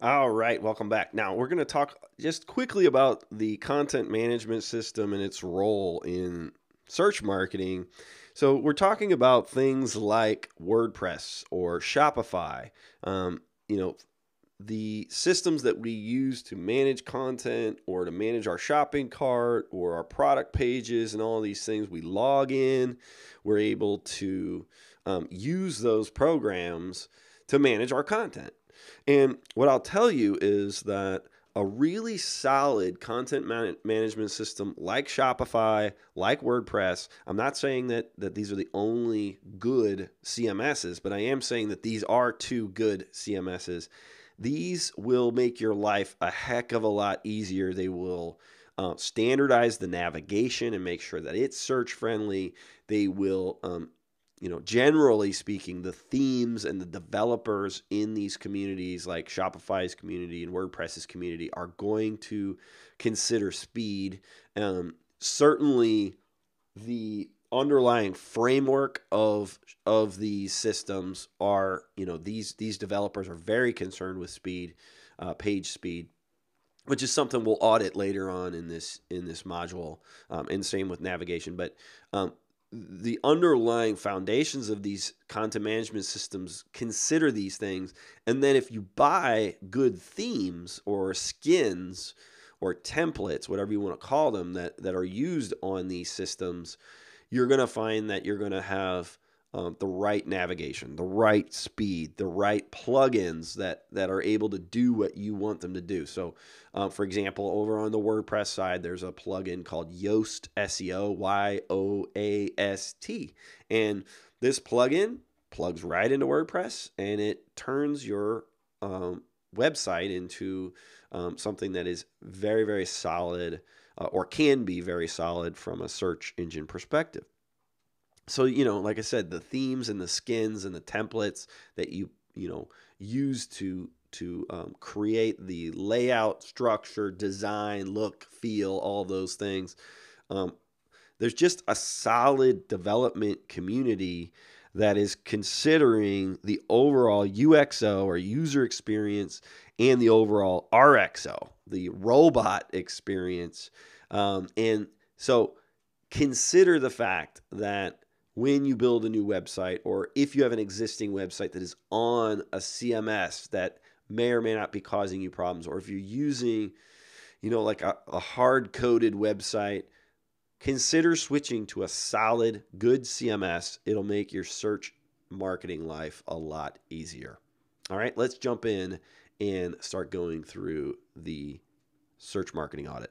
All right, welcome back. Now, we're going to talk just quickly about the content management system and its role in search marketing. So, we're talking about things like WordPress or Shopify, um, you know, the systems that we use to manage content or to manage our shopping cart or our product pages and all these things. We log in, we're able to um, use those programs to manage our content. And what I'll tell you is that a really solid content man- management system like Shopify, like WordPress, I'm not saying that, that these are the only good CMSs, but I am saying that these are two good CMSs. These will make your life a heck of a lot easier. They will uh, standardize the navigation and make sure that it's search friendly. They will um, you know, generally speaking, the themes and the developers in these communities, like Shopify's community and WordPress's community, are going to consider speed. Um, certainly, the underlying framework of of these systems are, you know, these these developers are very concerned with speed, uh, page speed which is something we'll audit later on in this in this module, um, and same with navigation. But um, the underlying foundations of these content management systems consider these things. And then if you buy good themes or skins or templates, whatever you want to call them, that, that are used on these systems, you're going to find that you're going to have um, the right navigation, the right speed, the right plugins that that are able to do what you want them to do. So, uh, for example, over on the WordPress side, there's a plugin called Yoast SEO, Y O A S T, and this plugin plugs right into WordPress and it turns your um, website into um, something that is very, very solid uh, or can be very solid from a search engine perspective so you know like i said the themes and the skins and the templates that you you know use to to um, create the layout structure design look feel all those things um, there's just a solid development community that is considering the overall uxo or user experience and the overall rxo the robot experience. Um, and so consider the fact that when you build a new website or if you have an existing website that is on a CMS that may or may not be causing you problems or if you're using you know like a, a hard coded website consider switching to a solid good CMS it'll make your search marketing life a lot easier. All right let's jump in and start going through the search marketing audit